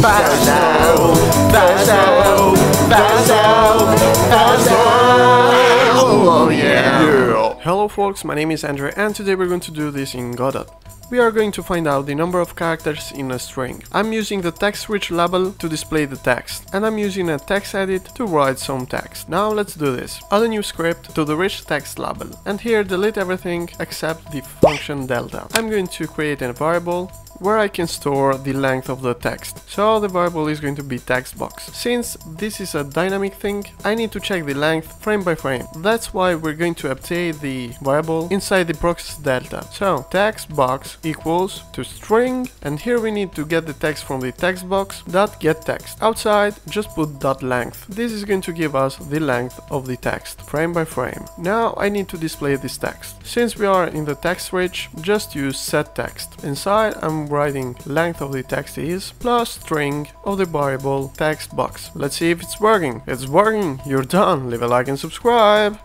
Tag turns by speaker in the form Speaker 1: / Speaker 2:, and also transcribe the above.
Speaker 1: fast now, fast now, fast now, fast now. Oh yeah.
Speaker 2: Hello folks, my name is Endrit and today we're going to do this in Godot. We are going to find out the number of characters in a string. I'm using the text rich label to display the text and I'm using a text edit to write some text. Now let's do this. Add a new script to the rich text label and here delete everything except the function delta. I'm going to create a variable where I can store the length of the text. So the variable is going to be text box. Since this is a dynamic thing, I need to check the length frame by frame. That's why we're going to update the variable inside the process delta. So text box equals to string and here we need to get the text from the text box dot get text. Outside just put dot length. This is going to give us the length of the text frame by frame. Now I need to display this text. Since we are in the text switch, just use set text. Inside I'm writing length of the text is plus string of the variable text box. Let's see if it's working. It's working. You're done. Leave a like and subscribe.